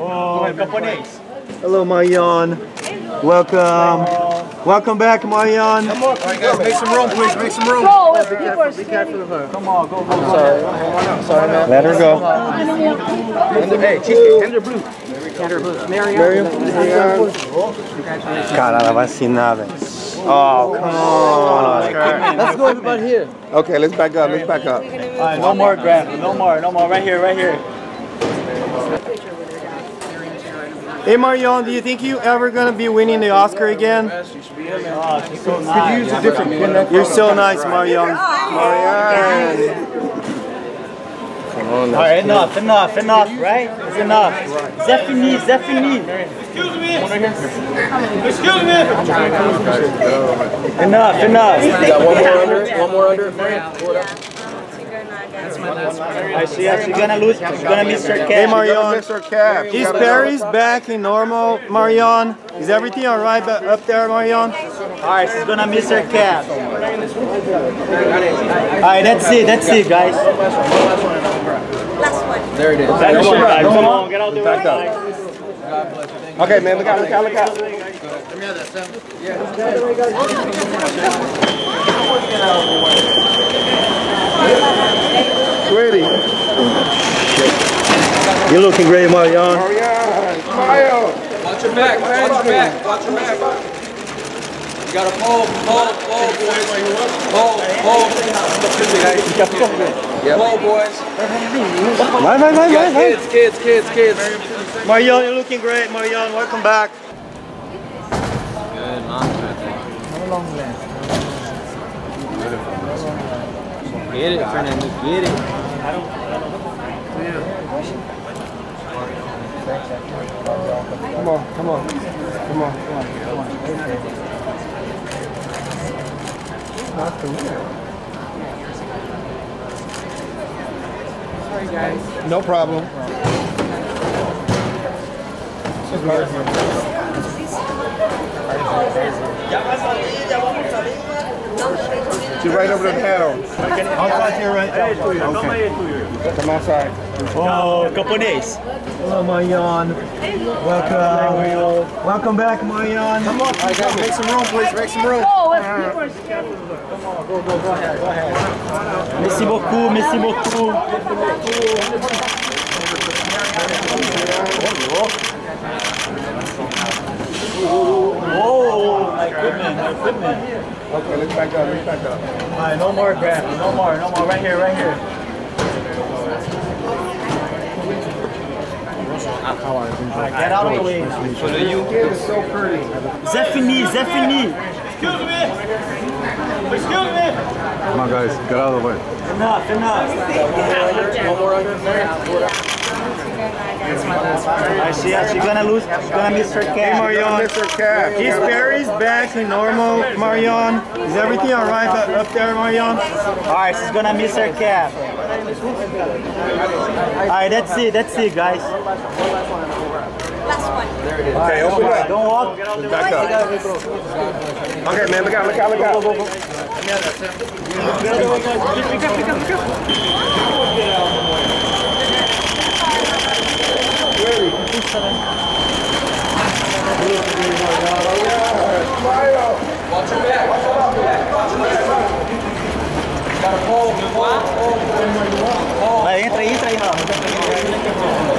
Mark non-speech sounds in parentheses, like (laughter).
Oh, japonês. Hello, Marion. Welcome. Welcome back, Marion. All right, guys, make some room, please. Make some room. Go, let's be first. Come on, go, go, go. Sorry, man. Let her go. Hey, Chichi, hand her blue. Miriam? Cara, ela vai assinar, velho. Oh, come on. Let's go, everybody here. Okay, let's back up. Let's back up. All right, no more grab. No more, no more. Right here, right here. Hey, Marion, do you think you ever gonna be winning the Oscar again? Oh, she's so nice. Use a different pin. You're so nice, Marion. Oh, Marianne. Come on All enough, enough, enough, right? It's enough. C'est fini, c'est fini. Excuse me. Excuse me. Enough, enough. Got one more under. One more under. I see, she's gonna lose. She's gonna miss her Hey. Marion. Miss her cap. Is Paris back in normal, Marion? Is everything alright up there, Marion? All right, she's gonna miss her cap. All right, that's it, that's it, guys. Last There it is. Come on, guys. Come on, get out the way. Back up. guys. Okay, man. Look out. Look out. Look out. Sweetie. You're looking great, Marion. Marianne. Oh, Smile. Watch your back, watch your back, watch your back. You gotta pull, pull, pull, boys. Pull, pull. Pull, boys. Vai, vai, vai, You vai, kids, kids, kids, kids. Marion, you're looking great, Marion. Welcome back. Get it, Fernando, get it. Come on. Come on. Come on. Come on. No problem. She's right over the panel. Outside here, right? Come outside. Oh, japonês. Hello, Marion. Welcome. Welcome back, Marion. Come on. All right, guys, make some room, please. Make some room. Go, let's be first. Merci beaucoup, merci beaucoup. Oh, my equipment, my equipment. Okay, let's back up. Let's back up. All right, no more grab, no more, no more. Right here, right here. All right, get out of the way. Kid is so pretty. C'est fini, c'est fini. Come on, guys. Get out of the way. Enough, enough. (laughs) One more under. I see, she's gonna lose, she's gonna miss her Hey, cap. Marion. Miss her cap. Is Paris back to normal, Marion? Is everything alright up there, Marion? All right, she's gonna miss her cap. All right, that's it, that's it, guys. Last one. Okay, open up. Don't walk. Back up. Okay, man. Look out. Look out. Look out. Watch Wow. Wow. Wow. Wow.